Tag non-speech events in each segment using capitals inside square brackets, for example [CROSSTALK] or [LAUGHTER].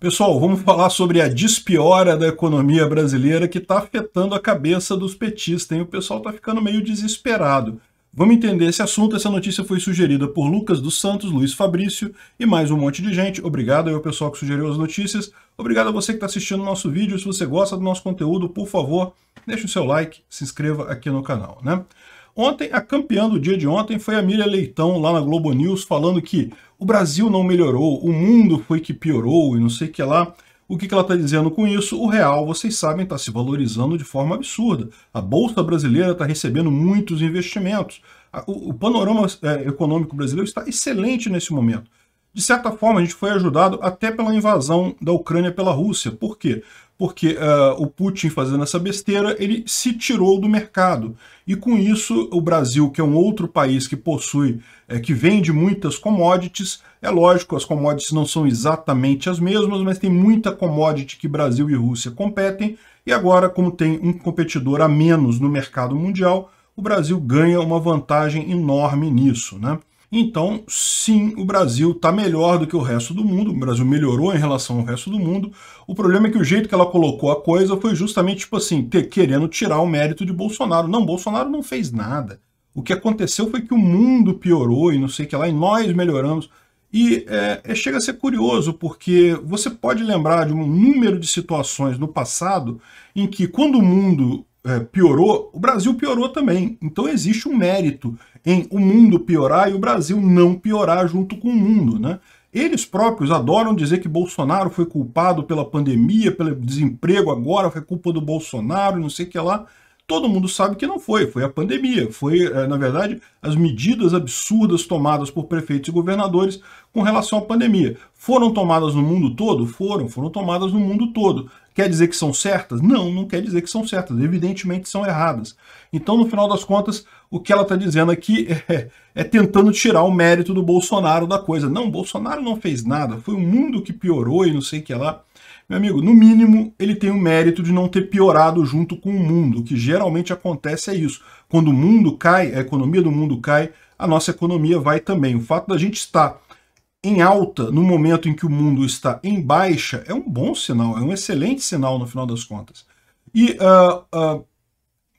Pessoal, vamos falar sobre a despiora da economia brasileira que está afetando a cabeça dos petistas, hein? O pessoal está ficando meio desesperado. Vamos entender esse assunto. Essa notícia foi sugerida por Lucas dos Santos, Luiz Fabrício e mais um monte de gente. Obrigado aí ao pessoal que sugeriu as notícias. Obrigado a você que está assistindo o nosso vídeo. Se você gosta do nosso conteúdo, por favor, deixe o seu like, se inscreva aqui no canal, né? Ontem, a campeã do dia de ontem foi a Miriam Leitão, lá na Globo News, falando que o Brasil não melhorou, o mundo foi que piorou e não sei o que lá. O que, ela está dizendo com isso? O real, vocês sabem, está se valorizando de forma absurda. A Bolsa Brasileira está recebendo muitos investimentos. O, o panorama é, econômico brasileiro está excelente nesse momento. De certa forma, a gente foi ajudado até pela invasão da Ucrânia pela Rússia. Por quê? Porque uh, o Putin, fazendo essa besteira, ele se tirou do mercado. E com isso, o Brasil, que é um outro país que possui, é, que vende muitas commodities, é lógico, as commodities não são exatamente as mesmas, mas tem muita commodity que Brasil e Rússia competem, e agora, como tem um competidor a menos no mercado mundial, o Brasil ganha uma vantagem enorme nisso, né? Então, sim, o Brasil está melhor do que o resto do mundo, o Brasil melhorou em relação ao resto do mundo. O problema é que o jeito que ela colocou a coisa foi justamente, tipo assim, ter, querendo tirar o mérito de Bolsonaro. Não, Bolsonaro não fez nada. O que aconteceu foi que o mundo piorou e não sei o que lá, e nós melhoramos. E é, é, chega a ser curioso, porque você pode lembrar de um número de situações no passado em que, quando o mundo é, piorou, o Brasil piorou também. Então existe um mérito em o mundo piorar e o Brasil não piorar junto com o mundo, né? Eles próprios adoram dizer que Bolsonaro foi culpado pela pandemia, pelo desemprego agora, foi culpa do Bolsonaro, não sei o que lá. Todo mundo sabe que não foi, foi a pandemia, foi, eh, na verdade, as medidas absurdas tomadas por prefeitos e governadores com relação à pandemia. Foram tomadas no mundo todo? Foram, foram tomadas no mundo todo. Quer dizer que são certas? Não, não quer dizer que são certas. Evidentemente são erradas. Então, no final das contas, o que ela está dizendo aqui [LAUGHS] é, é, tentando tirar o mérito do Bolsonaro da coisa. Não, Bolsonaro não fez nada, foi o mundo que piorou e não sei o que lá. Meu amigo, no mínimo, ele tem o mérito de não ter piorado junto com o mundo. O que geralmente acontece é isso. Quando o mundo cai, a economia do mundo cai, a nossa economia vai também. O fato da gente estar em alta no momento em que o mundo está em baixa é um bom sinal, é um excelente sinal no final das contas. E, uh, uh,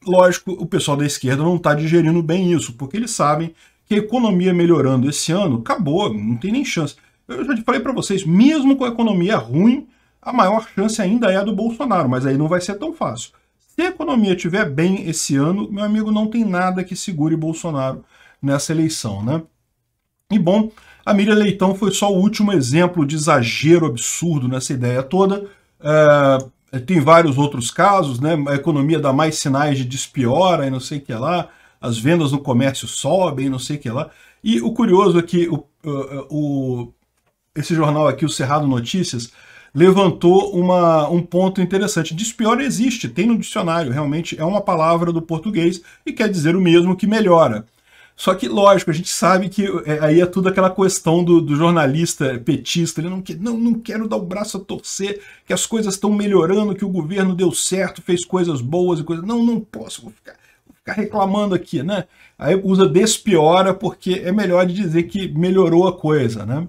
lógico, o pessoal da esquerda não está digerindo bem isso, porque eles sabem que a economia melhorando esse ano, acabou, não tem nem chance. Eu já falei para vocês, mesmo com a economia ruim, a maior chance ainda é a do Bolsonaro, mas aí não vai ser tão fácil. Se a economia estiver bem esse ano, meu amigo, não tem nada que segure Bolsonaro nessa eleição, né? E bom, a Miriam Leitão foi só o último exemplo de exagero absurdo nessa ideia toda. É, tem vários outros casos, né? A economia dá mais sinais de despiora e não sei o que lá. As vendas no comércio sobem, não sei o que lá. E o curioso é que o, o, esse jornal aqui, o Cerrado Notícias, levantou uma, um ponto interessante. Despiora existe, tem no dicionário, realmente é uma palavra do português e quer dizer o mesmo que melhora. Só que, lógico, a gente sabe que é, aí é tudo aquela questão do, do jornalista petista, ele não, quer, não, não quero dar o braço a torcer, que as coisas estão melhorando, que o governo deu certo, fez coisas boas e coisas... Não, não posso, vou ficar, vou ficar reclamando aqui, né? Aí usa despiora porque é melhor de dizer que melhorou a coisa, né?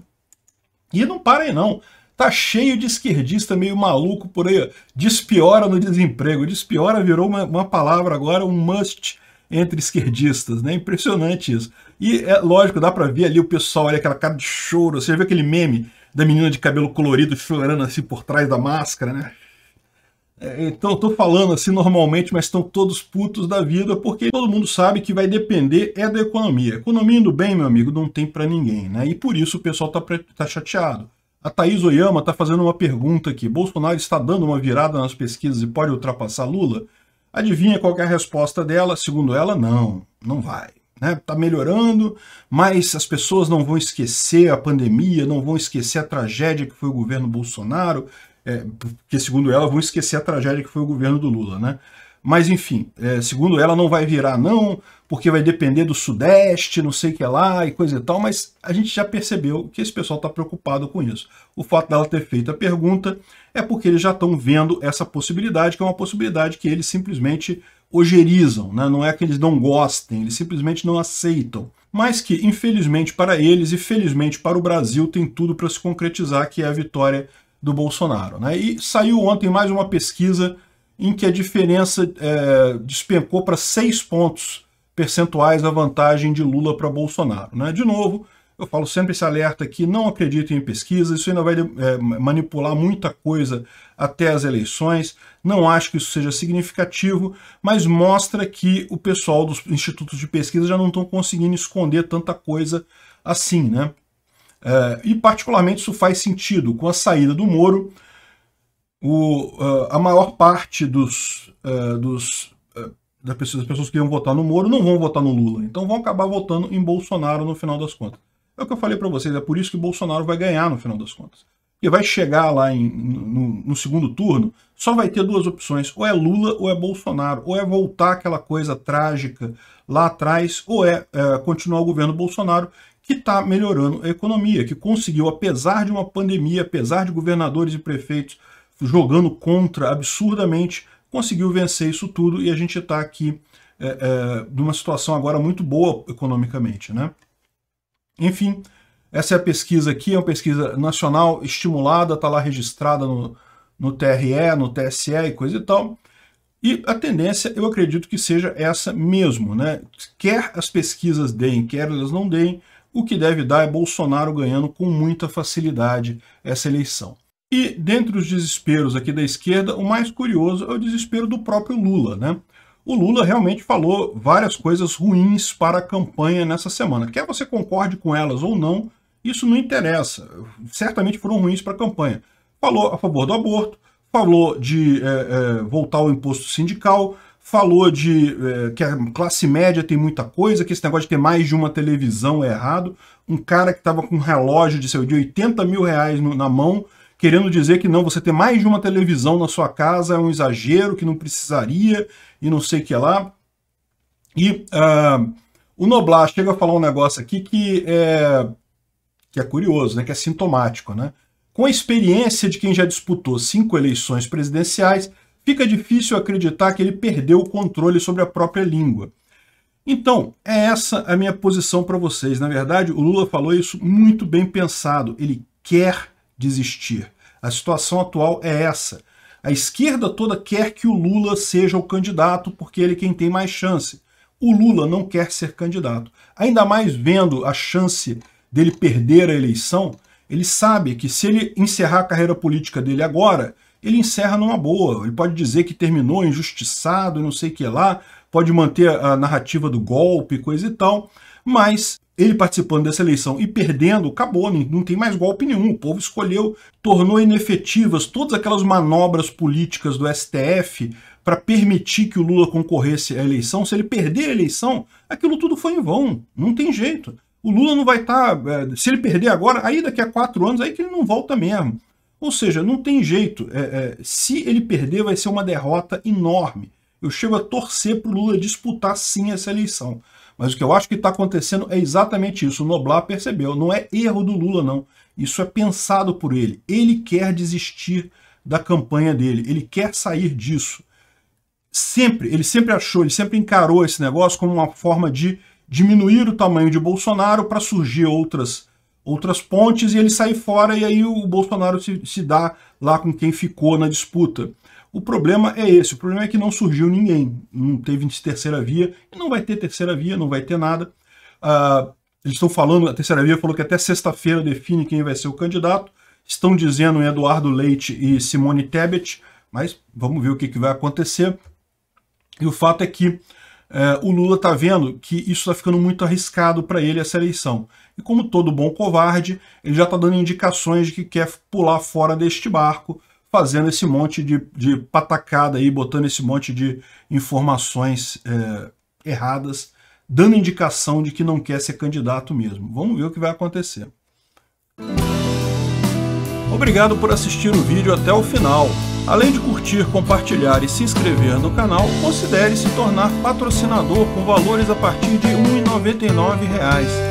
E não para aí não. Tá cheio de esquerdista meio maluco por aí. Despiora no desemprego. Despiora virou uma, uma palavra agora, um must entre esquerdistas, né? Impressionante isso. E é lógico, dá para ver ali o pessoal, olha aquela cara de choro. Você já viu aquele meme da menina de cabelo colorido chorando assim por trás da máscara, né? É, então, tô falando assim normalmente, mas estão todos putos da vida, porque todo mundo sabe que vai depender é da economia. Economia indo bem, meu amigo, não tem para ninguém, né? E por isso o pessoal tá, tá chateado. A Thaís Oyama está fazendo uma pergunta aqui. Bolsonaro está dando uma virada nas pesquisas e pode ultrapassar Lula? Adivinha qual é a resposta dela? Segundo ela, não, não vai. Está né? Tá melhorando, mas as pessoas não vão esquecer a pandemia, não vão esquecer a tragédia que foi o governo Bolsonaro, é, porque, segundo ela, vão esquecer a tragédia que foi o governo do Lula. Né? Mas, enfim, é, segundo ela, não vai virar não, porque vai depender do Sudeste, não sei o que lá e coisa e tal, mas a gente já percebeu que esse pessoal está preocupado com isso. O fato dela ter feito a pergunta é porque eles já estão vendo essa possibilidade, que é uma possibilidade que eles simplesmente ogerizam, né? não é que eles não gostem, eles simplesmente não aceitam. Mas que, infelizmente para eles e felizmente para o Brasil, tem tudo para se concretizar, que é a vitória do Bolsonaro. Né? E saiu ontem mais uma pesquisa em que a diferença é, despencou para seis pontos percentuais a vantagem de Lula para Bolsonaro. Né? De novo, eu falo sempre esse alerta aqui, não acreditem em pesquisa, isso ainda vai é, manipular muita coisa até as eleições, não acho que isso seja significativo, mas mostra que o pessoal dos institutos de pesquisa já não estão conseguindo esconder tanta coisa assim, né? É, e particularmente isso faz sentido, com a saída do Moro, o, uh, a maior parte dos, uh, dos uh, das, pessoas, das pessoas que iam votar no Moro não vão votar no Lula, então vão acabar votando em Bolsonaro no final das contas. É o que eu falei para vocês, é por isso que Bolsonaro vai ganhar no final das contas. E vai chegar lá em, no, no, segundo turno, só vai ter duas opções, ou é Lula ou é Bolsonaro, ou é voltar aquela coisa trágica lá atrás, ou é, é continuar o governo Bolsonaro, que está melhorando a economia, que conseguiu, apesar de uma pandemia, apesar de governadores e prefeitos jogando contra absurdamente, conseguiu vencer isso tudo e a gente está aqui é, é, numa situação agora muito boa economicamente, né? Enfim, essa é a pesquisa aqui, é uma pesquisa nacional estimulada, está lá registrada no, no TRE, no TSE e coisa e tal. E a tendência, eu acredito que seja essa mesmo, né? Quer as pesquisas deem, quer elas não deem, o que deve dar é Bolsonaro ganhando com muita facilidade essa eleição. E dentre os desesperos aqui da esquerda, o mais curioso é o desespero do próprio Lula, né? o Lula realmente falou várias coisas ruins para a campanha nessa semana. Quer você concorde com elas ou não, isso não interessa. Certamente foram ruins para a campanha. Falou a favor do aborto, falou de é, é, voltar ao imposto sindical, falou de é, que a classe média tem muita coisa, que esse negócio de ter mais de uma televisão é errado. Um cara que estava com um relógio de, de 80 mil reais no, na mão, querendo dizer que não, você ter mais de uma televisão na sua casa é um exagero, que não precisaria, e não sei o que lá. E uh, o Noblar chega a falar um negócio aqui que é, que é curioso, né, que é sintomático. Né? Com a experiência de quem já disputou cinco eleições presidenciais, fica difícil acreditar que ele perdeu o controle sobre a própria língua. Então, é essa a minha posição para vocês. Na verdade, o Lula falou isso muito bem pensado. Ele quer desistir. A situação atual é essa. A esquerda toda quer que o Lula seja o candidato porque ele é quem tem mais chance. O Lula não quer ser candidato. Ainda mais vendo a chance dele perder a eleição, ele sabe que se ele encerrar a carreira política dele agora, ele encerra numa boa. Ele pode dizer que terminou injustiçado não sei o que lá, pode manter a narrativa do golpe, coisa e tal, mas ele participando dessa eleição e perdendo, acabou, não tem mais golpe nenhum. O povo escolheu, tornou inefetivas todas aquelas manobras políticas do STF para permitir que o Lula concorresse à eleição. Se ele perder a eleição, aquilo tudo foi em vão. Não tem jeito. O Lula não vai estar. Tá, é, se ele perder agora, aí daqui a quatro anos, aí que ele não volta mesmo. Ou seja, não tem jeito. É, é, se ele perder, vai ser uma derrota enorme. Eu chego a torcer para o Lula disputar sim essa eleição. Mas o que eu acho que está acontecendo é exatamente isso. O Noblar percebeu. Não é erro do Lula, não. Isso é pensado por ele. Ele quer desistir da campanha dele. Ele quer sair disso. Sempre, ele sempre achou, ele sempre encarou esse negócio como uma forma de diminuir o tamanho de Bolsonaro para surgir outras outras pontes e ele sair fora e aí o Bolsonaro se, se dá lá com quem ficou na disputa. O problema é esse, o problema é que não surgiu ninguém, não teve terceira via, e não vai ter terceira via, não vai ter nada. Uh, eles estão falando, a terceira via falou que até sexta-feira define quem vai ser o candidato, estão dizendo Eduardo Leite e Simone Tebet, mas vamos ver o que, que vai acontecer. E o fato é que uh, o Lula está vendo que isso está ficando muito arriscado para ele essa eleição. E como todo bom covarde, ele já está dando indicações de que quer pular fora deste barco, fazendo esse monte de, de patacada aí, botando esse monte de informações é, erradas, dando indicação de que não quer ser candidato mesmo. Vamos ver o que vai acontecer. Obrigado por assistir o vídeo até o final. Além de curtir, compartilhar e se inscrever no canal, considere se tornar patrocinador com valores a partir de R$ 1,99